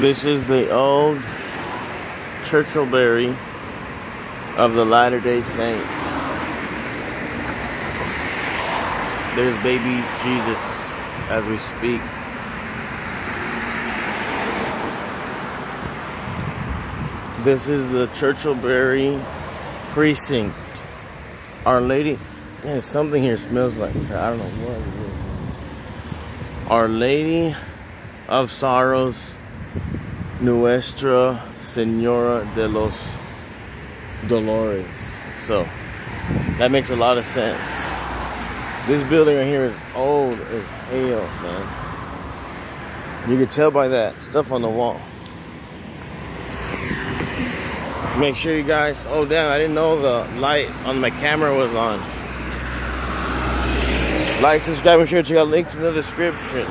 This is the old Churchillberry of the Latter day Saints. There's baby Jesus as we speak. This is the Churchillberry precinct. Our Lady, man, something here smells like, I don't know what it is. Our Lady of Sorrows, Nuestra Senora de los Dolores. So, that makes a lot of sense. This building right here is old as hell, man. You can tell by that stuff on the wall. Make sure you guys, oh damn, I didn't know the light on my camera was on. Like, subscribe, and share, check out links in the description.